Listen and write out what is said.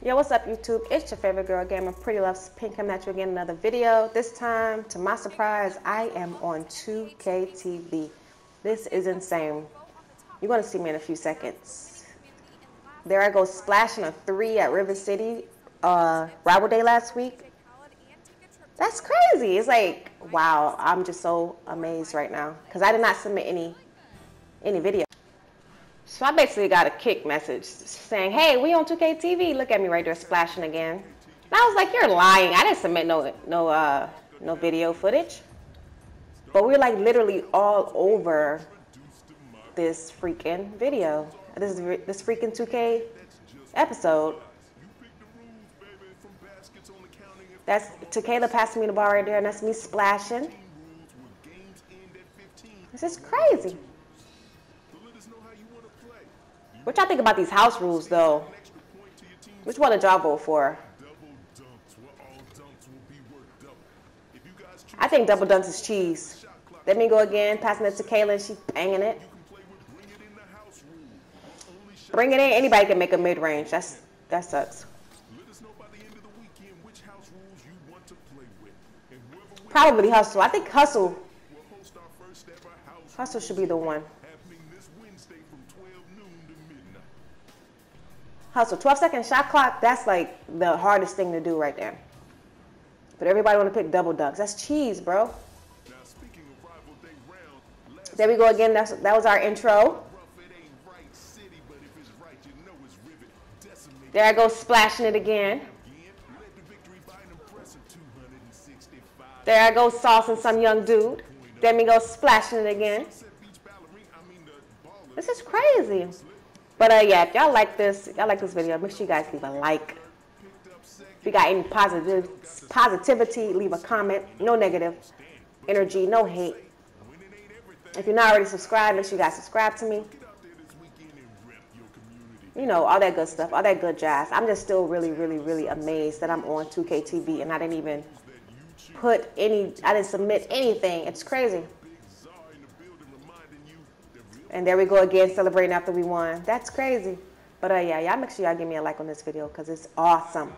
Yo, what's up YouTube? It's your favorite girl gamer, Pretty Loves Pink, coming at you again another video. This time, to my surprise, I am on 2K TV. This is insane. You're gonna see me in a few seconds. There I go splashing a three at Rivet City, uh, rival day last week. That's crazy. It's like, wow, I'm just so amazed right now. Cause I did not submit any, any video. So I basically got a Kik message saying, hey, we on 2K TV. Look at me right there splashing again. And I was like, you're lying. I didn't submit no, no, uh, no video footage. But we're like literally all over this freaking video. This, this freaking 2K episode. That's Tequila passing me the ball right there, and that's me splashing. This is crazy. What y'all think about these house rules, though? Which one did y'all vote for? I think double dunks is cheese. Let me go again, passing it to Kayla, she banging it. Bring it in. Anybody can make a mid range. That's that sucks. Probably hustle. I think hustle. Hustle should be the one. Hustle. 12 second shot clock, that's like the hardest thing to do right there. But everybody want to pick double dunks. That's cheese, bro. There we go again. That's, that was our intro. There I go splashing it again. There I go saucing some young dude. Then we go splashing it again. This is crazy. But uh, yeah, if y'all like this, y'all like this video, make sure you guys leave a like. If you got any positive positivity, leave a comment. No negative energy, no hate. If you're not already subscribed, make sure you guys subscribe to me. You know, all that good stuff, all that good jazz. I'm just still really, really, really amazed that I'm on 2K TV and I didn't even put any, I didn't submit anything. It's crazy. And there we go again, celebrating after we won. That's crazy. But uh, yeah, y'all make sure y'all give me a like on this video because it's awesome.